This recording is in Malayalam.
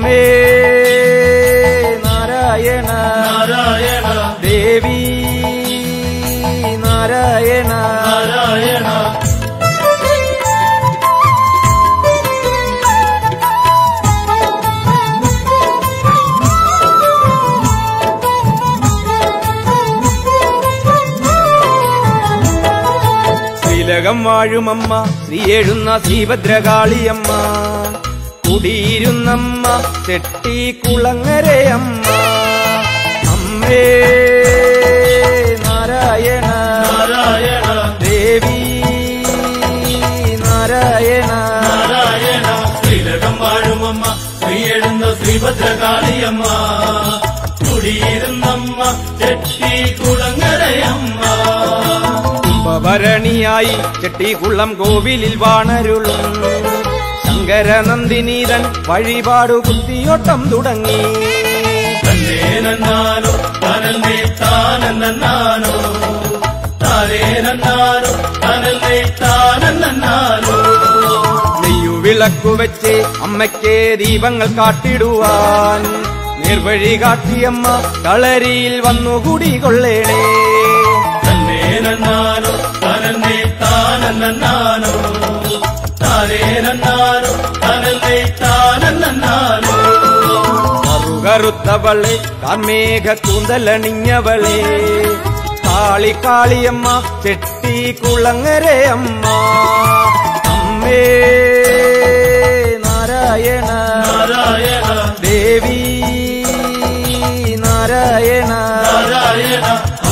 അമ്മേ നാരായണ നാരായണ ദേവി നാരായണ. നാരായണ. ശ്രീലകം വാഴുമമ്മ ശ്രീ എഴുന്ന ശ്രീഭദ്രകാളിയമ്മ. കുടിയിരുന്നമ്മ ചെട്ടി കുളങ്ങരയമ്മ അമ്മേ. നാരായണ. നാരായണ. ദേവി നാരായണ. നാരായണ. ശ്രീലകം വാഴുമമ്മ ശ്രീയെഴുന്ന ശ്രീഭദ്രകാളിയമ്മ കുടിയിരുന്നമ്മ ചെട്ടി കുളങ്ങരയമ്മ കുംഭഭരണിയായി ചെട്ടിക്കുള്ളം കോവിലിൽ വാണരുളും. ശങ്കരനന്ദിനീതൻ വഴിപാടു കുത്തിയോട്ടം തുടങ്ങി. തന്നെ നന്നാനോ തനല്ലേ താനെന്നാനോ താനേ നന്നാനോ തനല്ലേ താനെന്നാനോ നെയ്യുവിളക്കു വെച്ച് അമ്മയ്ക്ക് ദീപങ്ങൾ കാട്ടിടുവാൻ. നിർവഴി കാട്ടിയമ്മ കളരിയിൽ വന്നുകൂടി കുടികൊള്ളേണേ. തന്നെ നന്നാനോ തനല്ലേ താനെന്നാനോ ഞാനെന്നാലോ കറുത്തവളെ കാർമേഘ കൂന്തലണിഞ്ഞവളെ. കാളി കാളിയമ്മ ചെട്ടി കുളങ്ങരയമ്മ അമ്മേ നാരായണ. നാരായണ. ദേവി നാരായണ. നാരായണ.